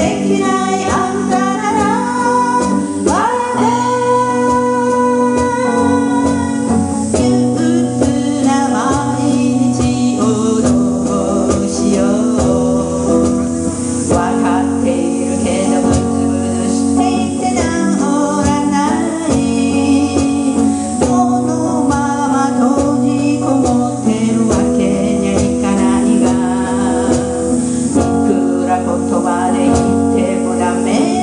What day can Padre, te volame.